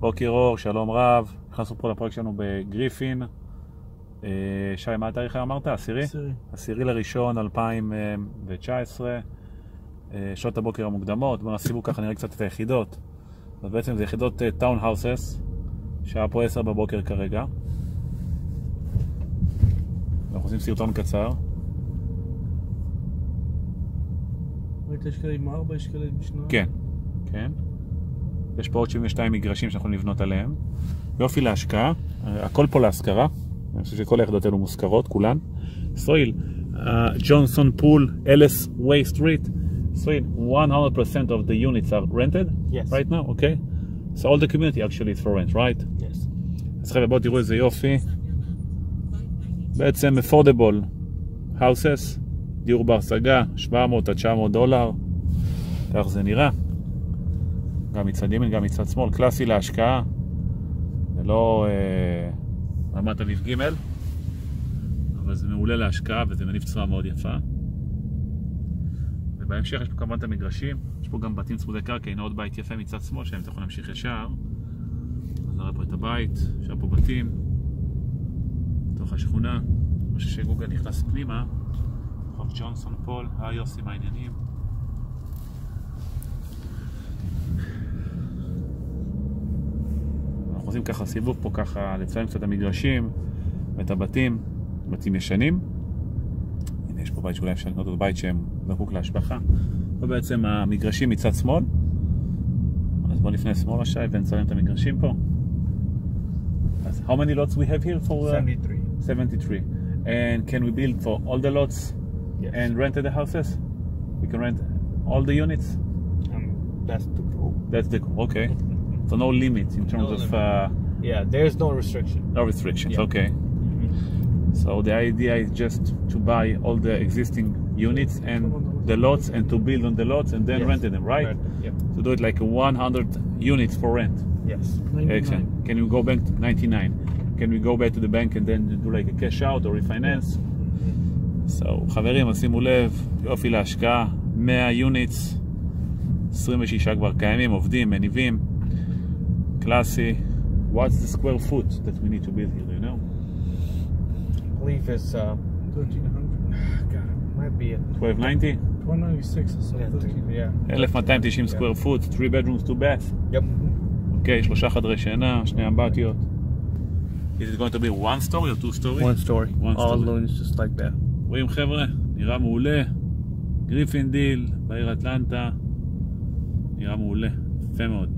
בוקר אור, שלום רב. נכנסנו פה לפרויקט שלנו בגריפין. אה, שי, מה התאריך אמרת? עשירי? עשירי. עשירי לראשון 2019. אה, שעות הבוקר המוקדמות. בואו נסיבו ככה נראה קצת את היחידות. אז בעצם זה יחידות טאון האוסס, שעה פה 10 בבוקר כרגע. אנחנו עושים סרטון קצר. ראית יש כאלה עם ארבע, יש כאלה עם שניים? כן, כן. יש פה עוד 72 מגרשים שאנחנו לבנות עליהם. יופי להשקעה, אה, הכל פה להשכרה. אני חושב שכל היחידות האלו מושכרות, כולן. So Will, ג'ונסון פול, אלס ווי Street. So Will, 100% of the units are rented Yes. right now, okay? So all the community actually is for rent, right? Yes. אז חבר'ה, בואו תראו איזה יופי. בעצם affordable houses, דיור בר השגה, 700 עד 900 דולר, כך זה נראה. גם מצד ימין, גם מצד שמאל, קלאסי להשקעה, זה לא אה, רמת אביב ג', אבל זה מעולה להשקעה וזה מניב תשואה מאוד יפה. ובהמשך יש פה כמובן את המגרשים, יש פה גם בתים צמודי קרקע, הנה עוד בית יפה מצד שמאל, שהם יכולים להמשיך ישר. אז נראה פה את הבית, יש פה בתים, בתוך השכונה. חושב שגוגל נכנס פנימה. רחוב ג'ונסון פול, היי יוסי, מה העניינים? עושים ככה סיבוב פה ככה, לציין קצת את המגרשים ואת הבתים, בתים ישנים. הנה יש פה בית שאולי אפשר לקנות אותו בית שהם זקוק להשבחה. פה בעצם המגרשים מצד שמאל. אז בואו נפנה שמאלה שי ונצלם את המגרשים פה. אז how many lots we have here for? uh, 73. 73. And can we build for all the lots Yes. and rent the houses? We can rent all the units? Um, that's the goal. That's the okay. So no limit in terms No of limit. uh, Yeah, there's no restriction. no restrictions. Yeah. Okay. So the idea is just to buy all the existing units and the lots and to build on the lots and then Yes. rent them, right? Yep. To do it like a 100 units for rent. Yes. Excellent. Can we go back to 99? Can we go back to the bank and then do like a cash out or refinance? So, חברים, אז שימו לב, יופי להשקעה, 100 יוניטס, 26 כבר קיימים, עובדים, מניבים, קלאסי. What's the square foot that we need to build here, you know? I believe it's uh, 1300. God, might be a 1290? 196 or so. yeah, 13. yeah. 1290 square foot, 3 bedrooms, 2 baths. Yep. אוקיי, שלושה חדרי שינה, שני אמבטיות. Is it going to be one story or two story? One story. One All story. homes just like that. רואים חבר'ה, נראה מעולה. גריפין, ליד העיר אטלנטה. נראה מעולה, יפה מאוד.